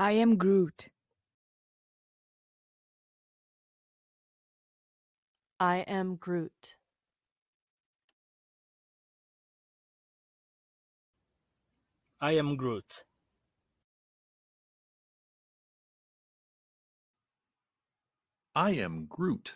I am Groot. I am Groot. I am Groot. I am Groot.